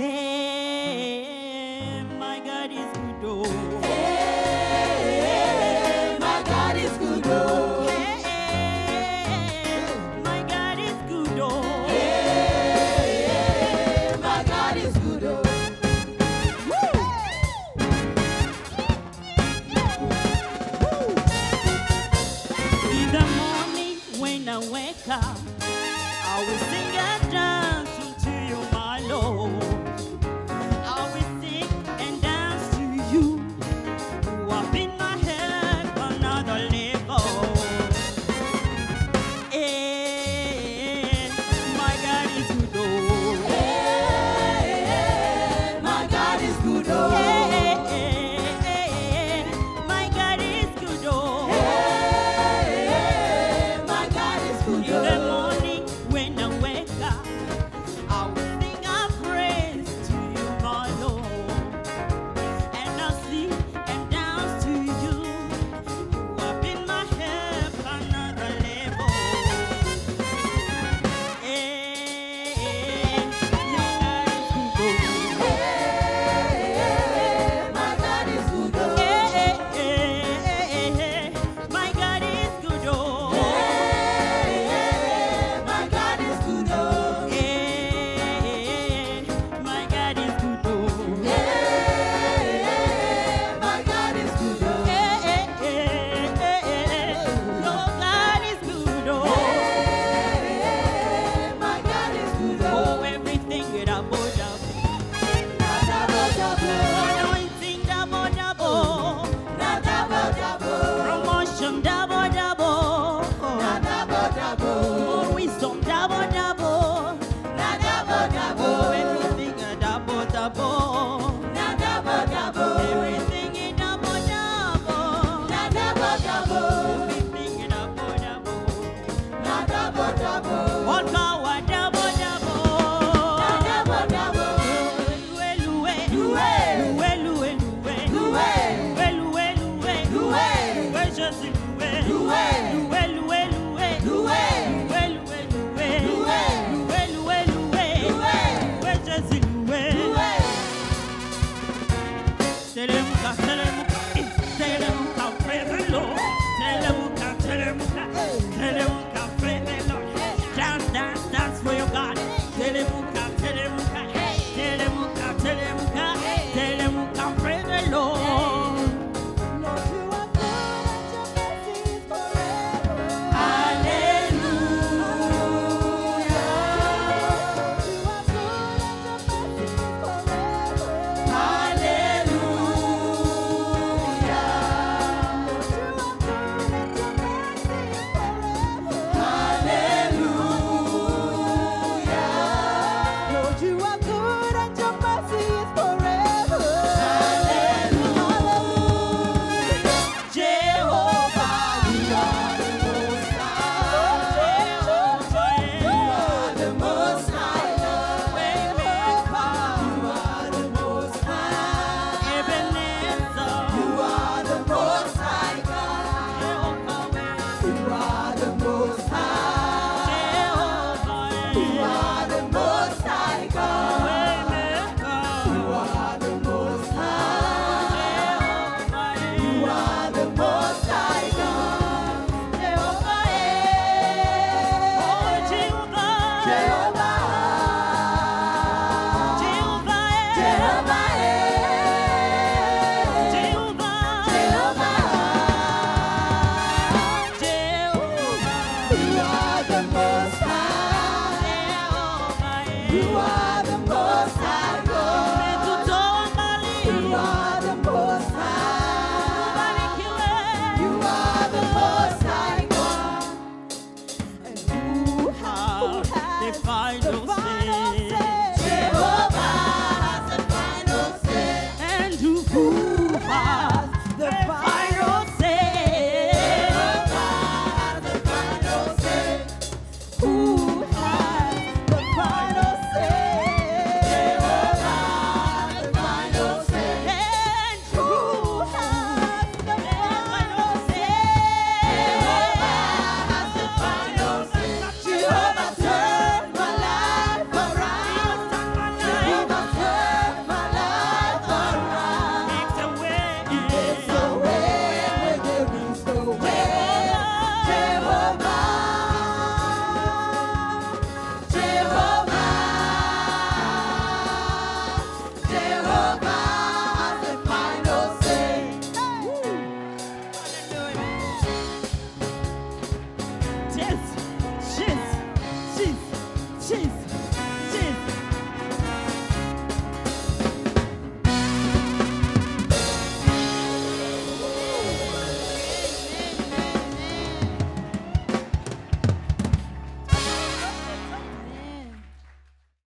Hey, my God is good, oh. you